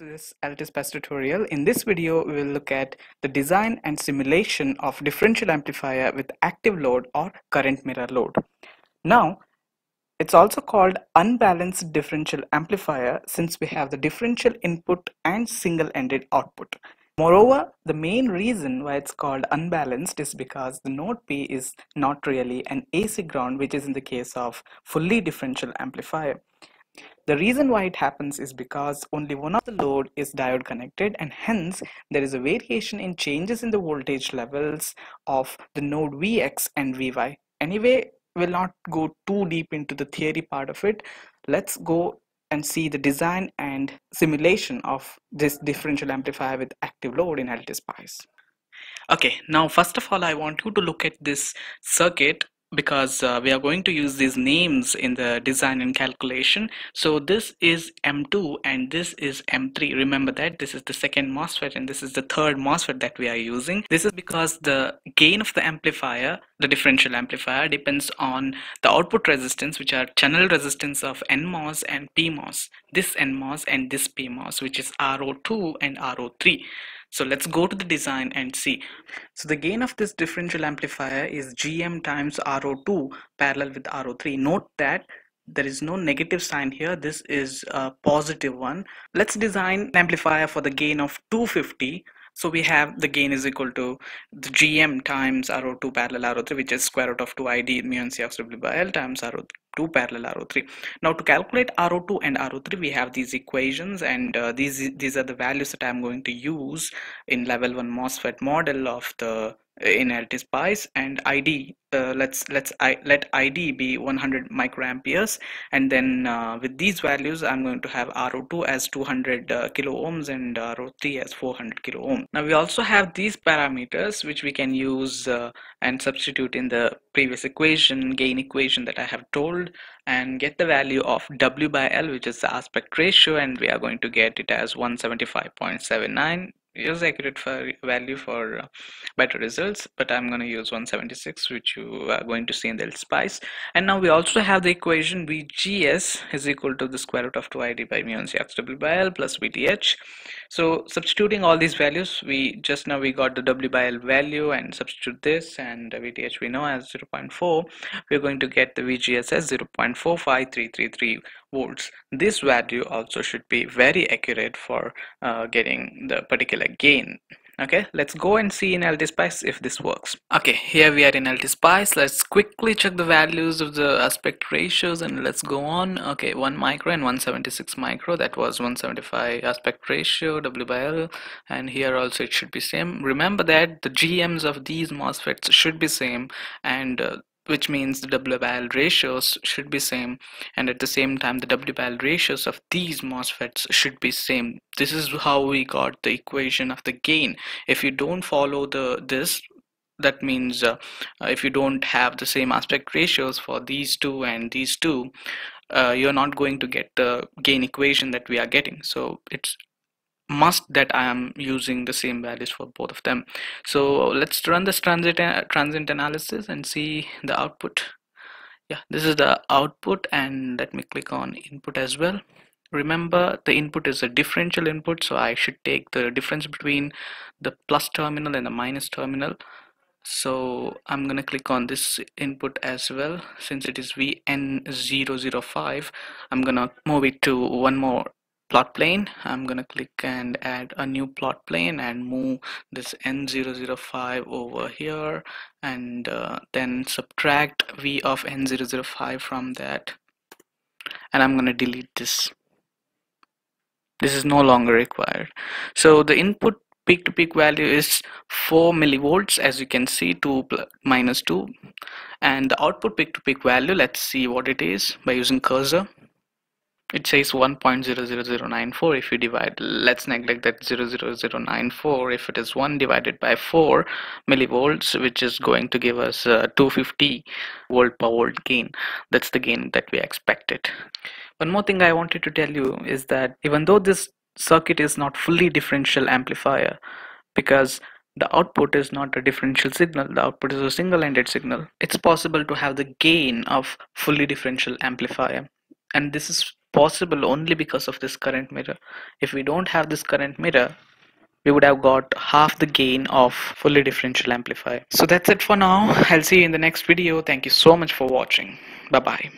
to this LTSPICE tutorial. In this video, we will look at the design and simulation of differential amplifier with active load or current mirror load. Now, it's also called unbalanced differential amplifier since we have the differential input and single-ended output. Moreover, the main reason why it's called unbalanced is because the node P is not really an AC ground which is in the case of fully differential amplifier. The reason why it happens is because only one of the load is diode connected and hence there is a variation in changes in the voltage levels of the node Vx and Vy. Anyway, we'll not go too deep into the theory part of it. Let's go and see the design and simulation of this differential amplifier with active load in LTSPICE. Okay, now first of all I want you to look at this circuit because uh, we are going to use these names in the design and calculation. So this is M2 and this is M3 remember that this is the second MOSFET and this is the third MOSFET that we are using. This is because the gain of the amplifier the differential amplifier depends on the output resistance which are channel resistance of NMOS and PMOS this NMOS and this PMOS which is RO2 and RO3 so let's go to the design and see. So the gain of this differential amplifier is GM times RO2 parallel with RO3. Note that there is no negative sign here. This is a positive one. Let's design an amplifier for the gain of 250 so we have the gain is equal to the GM times RO2 parallel RO3 which is square root of 2 ID mu n C ox W by L times RO2 parallel RO3. Now to calculate RO2 and RO3 we have these equations and uh, these these are the values that I'm going to use in level 1 MOSFET model of the in LTSPICE and ID uh, let's let's I, let ID be 100 microamperes and then uh, with these values I'm going to have RO2 as 200 uh, kilo ohms and RO3 as 400 kilo ohm. Now we also have these parameters which we can use uh, and substitute in the previous equation gain equation that I have told and get the value of W by L which is the aspect ratio and we are going to get it as 175.79 use accurate for value for uh, better results but i'm going to use 176 which you are going to see in the spice. And now we also have the equation vgs is equal to the square root of 2id by mu and cxw by l plus vth so substituting all these values we just now we got the w by l value and substitute this and vth we know as 0.4 we're going to get the vgs as 0.45333 volts. This value also should be very accurate for uh, getting the particular gain okay let's go and see in LTSPICE if this works. Okay here we are in LTSPICE let's quickly check the values of the aspect ratios and let's go on. Okay 1 micro and 176 micro. That was 175 aspect ratio W by L. And here also it should be same. Remember that the GMs of these MOSFETs should be same and uh, which means the W by ratios should be same and at the same time the W by ratios of these MOSFETs should be same. This is how we got the equation of the gain. If you don't follow the this that means uh, if you don't have the same aspect ratios for these two and these two uh, you're not going to get the gain equation that we are getting. So it's must that I am using the same values for both of them. So let's run this transit transient analysis and see the output. Yeah this is the output and let me click on input as well. Remember the input is a differential input so I should take the difference between the plus terminal and the minus terminal. So I'm gonna click on this input as well. Since it is VN005 I'm gonna move it to one more plot plane. I'm gonna click and add a new plot plane and move this N005 over here and uh, then subtract V of N005 from that. And I'm gonna delete this. This is no longer required. So the input peak to peak value is 4 millivolts as you can see 2 minus 2 and the output peak to peak value let's see what it is by using cursor it says 1.00094 if you divide let's neglect that 00094 if it is 1 divided by 4 millivolts which is going to give us uh, 250 volt per volt gain. That's the gain that we expected. One more thing I wanted to tell you is that even though this circuit is not fully differential amplifier because the output is not a differential signal the output is a single-ended signal it's possible to have the gain of fully differential amplifier. And this is possible only because of this current mirror. If we don't have this current mirror we would have got half the gain of fully differential amplifier. So that's it for now. I'll see you in the next video. Thank you so much for watching. Bye bye